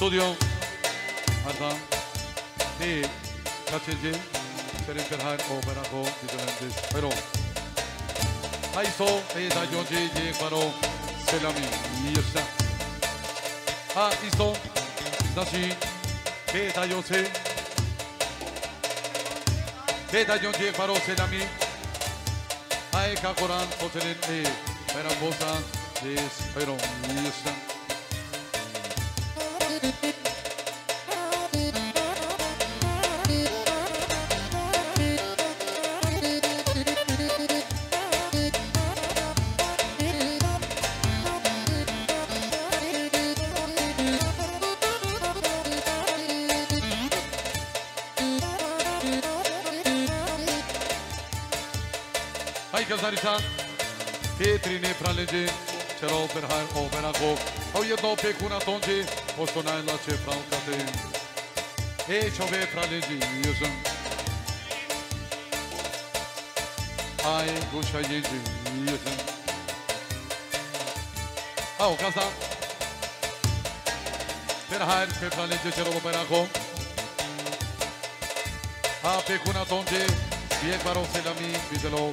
studio. Arda Ni Kaçıncı? Serin Ferhar Oberako Dizelendiz Pero Hayso Eda Yonci Yekbaro Selami Yusha Ha isto Znači Beda Yose Beda Yonci Yekbaro Selami. Hai Kakoran Sotelin E Perambosa Yes Pero Yusha Hai که زنی تن پیتری نی پرالنجی چرا پرهر او برخو او یه دو پیکونه تونجی استونه لاچه پرالکاتی ای چوبه پرالنجی یزم ای گوشا یزم یزم او کسان پرهر پرالنجی چرا برخو آ پیکونه تونجی یک برو سلامی بیدلو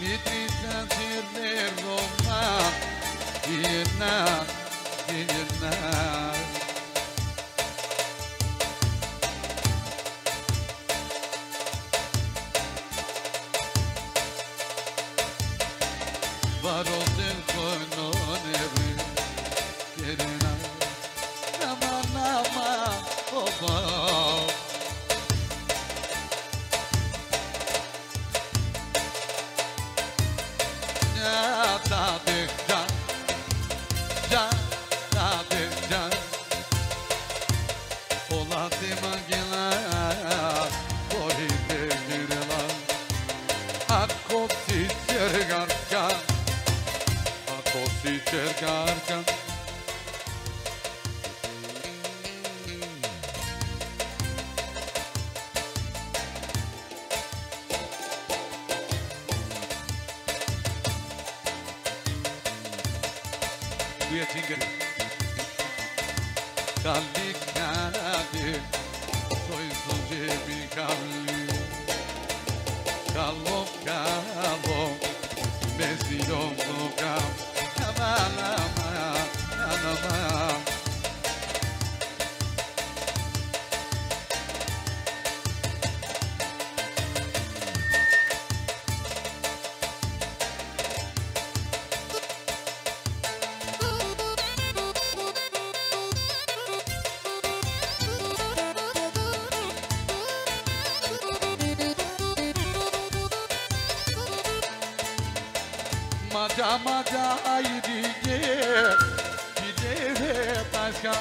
Mitita tirne roma, yena. Ola de magela Bori de girela Ako si cergarka Ako si cergarka Due tingere ti Soy su cebi kavli Kalma chama de DJ, DJ Retasca.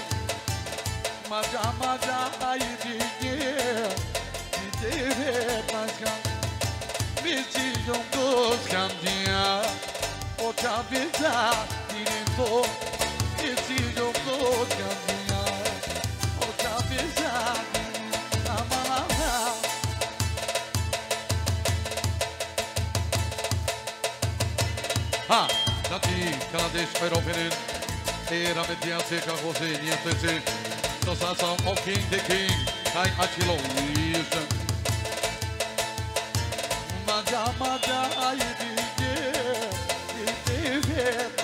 Mas chama de DJ, DJ me Vestido dos candinha, outra vez ah, a diretor. Ha! Tati, Kadesh, Peroferin, Era Betia, Seca, Jose, Niestety, to Sasa, O King, The King, Kai Achilon, Jeszcze. Maja, Maja, Ajdi, Nie, Nie, Nie,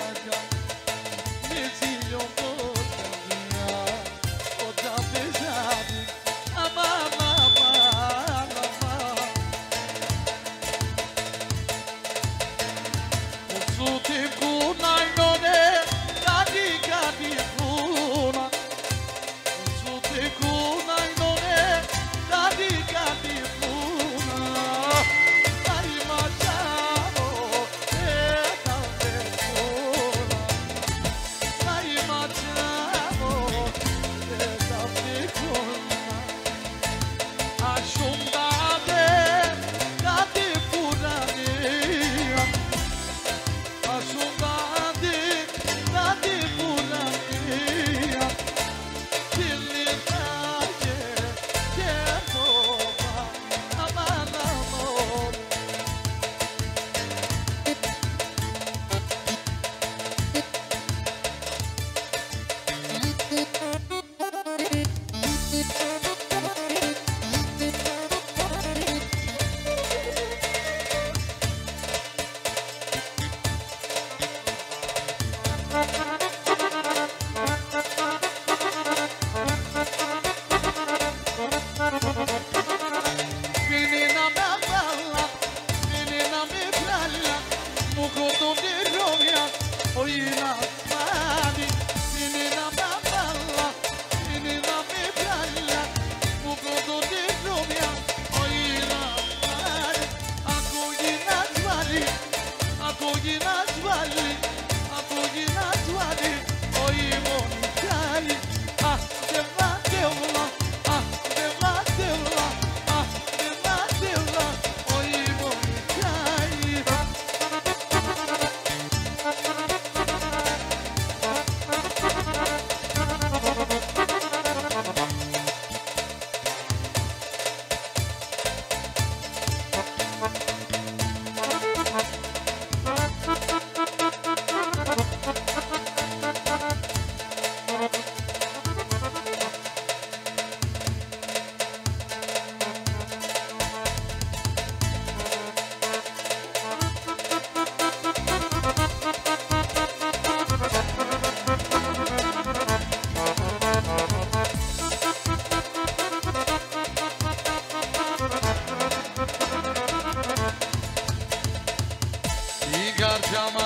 καρδιά μ'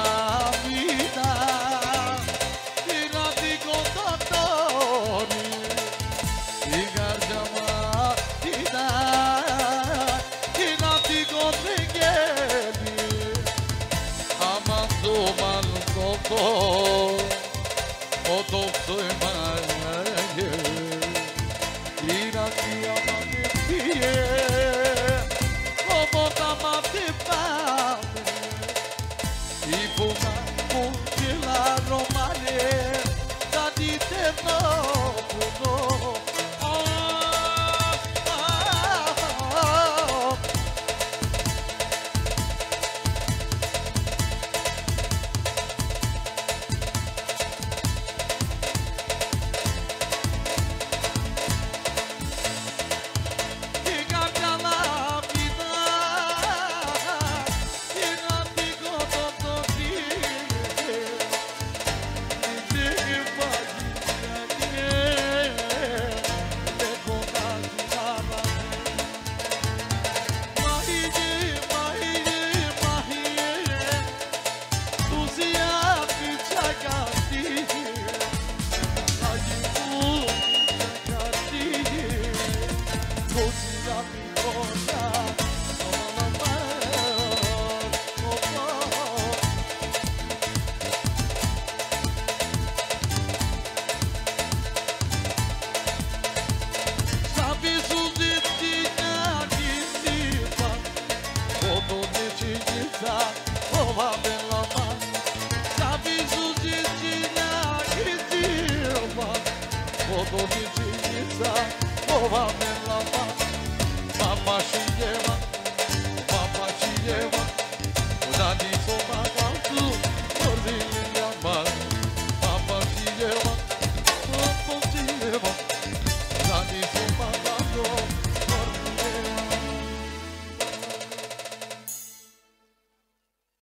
αφήνα την αντικοτατώνει η καρδιά μ' αφήνα την αντικοτριγένει άμα το μάλλον το πω ο το başında.